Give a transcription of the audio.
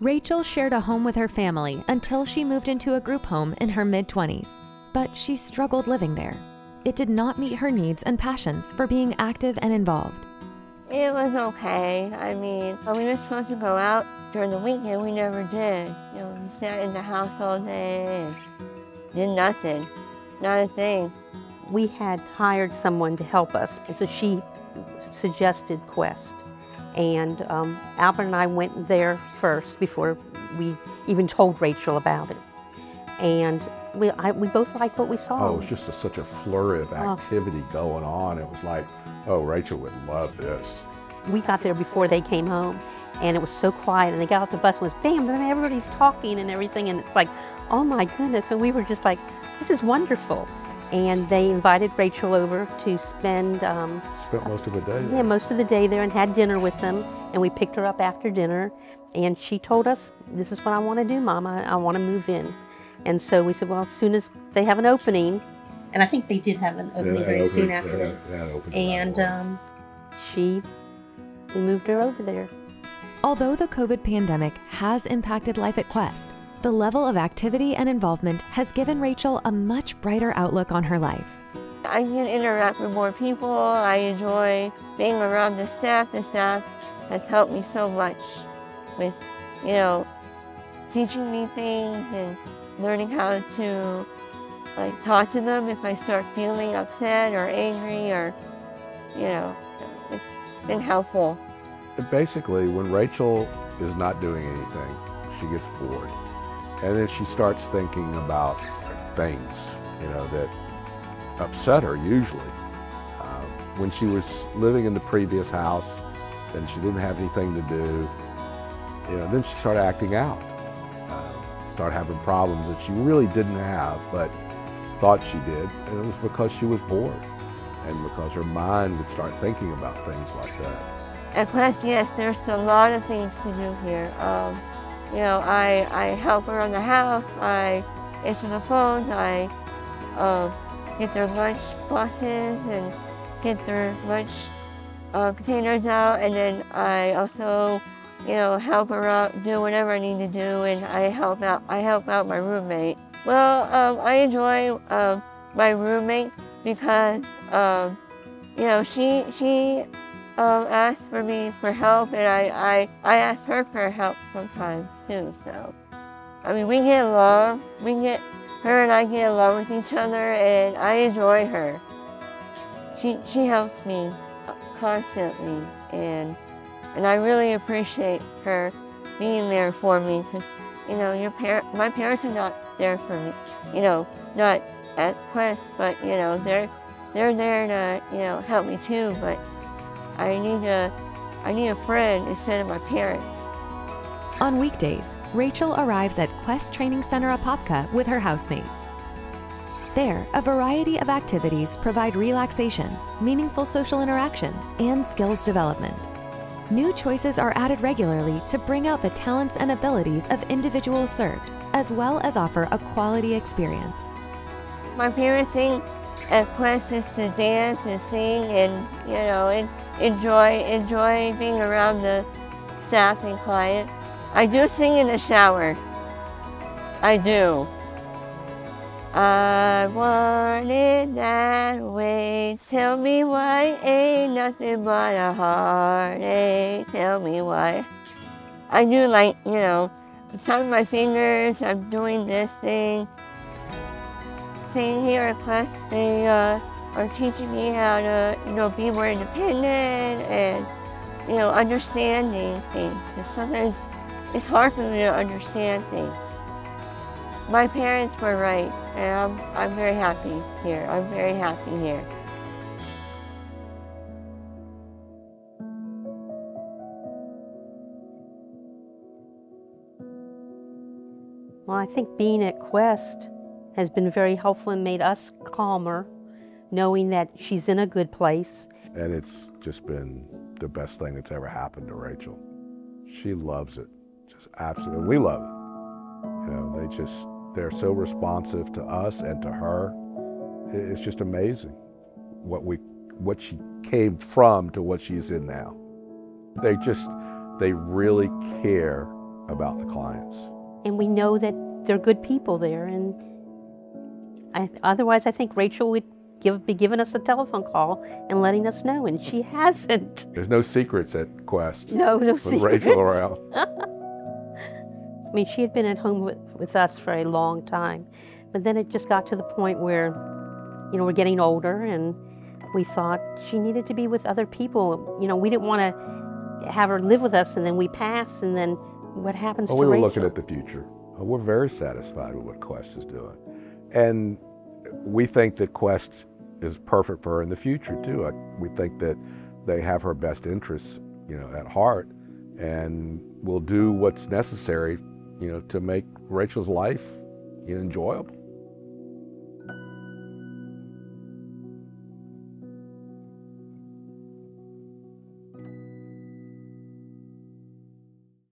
Rachel shared a home with her family until she moved into a group home in her mid 20s, but she struggled living there. It did not meet her needs and passions for being active and involved. It was okay. I mean, when we were supposed to go out during the weekend, we never did. You know, we sat in the house all day and did nothing, not a thing. We had hired someone to help us, so she suggested Quest. And um, Albert and I went there first before we even told Rachel about it. And we, I, we both liked what we saw. Oh, it was just a, such a flurry of activity oh. going on. It was like, oh, Rachel would love this. We got there before they came home, and it was so quiet. And they got off the bus and was bam, bam, everybody's talking and everything. And it's like, oh my goodness. And we were just like, this is wonderful. And they invited Rachel over to spend. Um, Spent most of the day. There. Yeah, most of the day there, and had dinner with them. And we picked her up after dinner, and she told us, "This is what I want to do, Mom. I, I want to move in." And so we said, "Well, as soon as they have an opening, and I think they did have an opening yeah, very opened, soon after that. Yeah, and um, she, we moved her over there. Although the COVID pandemic has impacted life at Quest, the level of activity and involvement has given Rachel a much brighter outlook on her life. I can interact with more people. I enjoy being around the staff. The staff has helped me so much with, you know, teaching me things and learning how to like talk to them if I start feeling upset or angry or, you know, it's been helpful. Basically, when Rachel is not doing anything, she gets bored. And then she starts thinking about things, you know, that upset her usually. Uh, when she was living in the previous house, and she didn't have anything to do, you know, then she started acting out. Uh, started having problems that she really didn't have, but thought she did, and it was because she was bored and because her mind would start thinking about things like that. At Quest, yes, there's a lot of things to do here. Um, you know, I, I help around the house, I answer the phones, I uh, get their lunch boxes and get their lunch uh, containers out, and then I also, you know, help her out, do whatever I need to do, and I help out. I help out my roommate. Well, um, I enjoy um, my roommate because, um, you know, she she um, asked for me for help, and I, I I ask her for help sometimes too. So, I mean, we get along. We get her and I get along with each other, and I enjoy her. She she helps me constantly, and and I really appreciate her being there for me because you know your parent my parents are not there for me, you know, not at Quest, but you know they're they're there to you know help me too, but I need a I need a friend instead of my parents. On weekdays, Rachel arrives at Quest Training Center Apopka with her housemates. There, a variety of activities provide relaxation, meaningful social interaction, and skills development. New choices are added regularly to bring out the talents and abilities of individuals served, as well as offer a quality experience. My favorite thing at Quest is to dance and sing and, you know, and enjoy, enjoy being around the staff and clients. I do sing in the shower. I do. I want it that way. Tell me why ain't nothing but a heartache. Tell me why. I do like, you know, some of my fingers, I'm doing this thing. Thing here they uh, are teaching me how to, you know, be more independent and, you know, understanding things. Because sometimes it's hard for me to understand things. My parents were right, and I'm, I'm very happy here. I'm very happy here. Well, I think being at Quest has been very helpful and made us calmer, knowing that she's in a good place. And it's just been the best thing that's ever happened to Rachel. She loves it, just absolutely. We love it. You know, they just they're so responsive to us and to her. It's just amazing what we what she came from to what she's in now. They just they really care about the clients. And we know that they're good people there. And I, otherwise, I think Rachel would give, be giving us a telephone call and letting us know, and she hasn't. There's no secrets at Quest No, no with secrets. Rachel around. I mean, she had been at home with, with us for a long time. But then it just got to the point where, you know, we're getting older and we thought she needed to be with other people. You know, we didn't want to have her live with us and then we pass and then what happens Well, to we were Rachel? looking at the future. We're very satisfied with what Quest is doing. And we think that Quest is perfect for her in the future, too. We think that they have her best interests, you know, at heart and will do what's necessary, you know, to make Rachel's life enjoyable.